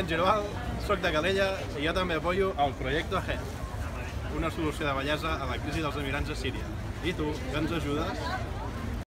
Ben Giroval, soc de Calella i jo també apoyo el projecte HED, una solució de bellesa a la crisi dels emigrants a Síria. I tu, que ens ajudes?